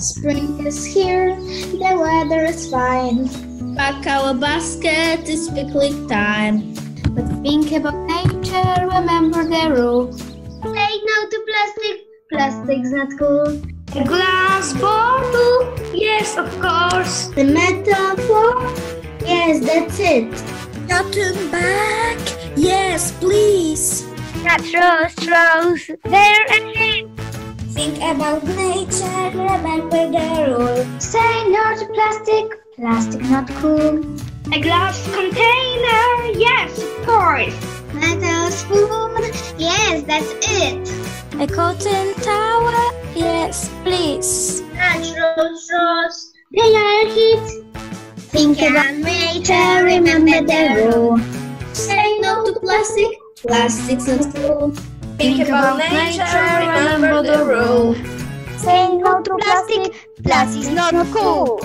Spring is here, the weather is fine. Pack our basket, it's picnic time. But think about nature, remember the rule. Say no to plastic, plastic's not cool. A glass bottle, yes, of course. The metaphor, yes, that's it. Cotton back? yes, please. Not Natural straws, there ahead. Think about nature, remember the rule. Say no to plastic, plastic not cool. A glass container, yes, of course. Metal spoon, yes, that's it. A cotton towel, yes, please. Natural straws, they are heat. Think about nature, remember the rule. Say no to plastic, plastic's not cool. Think about nature, remember the rule. Say no to plastic, plastic's not cool.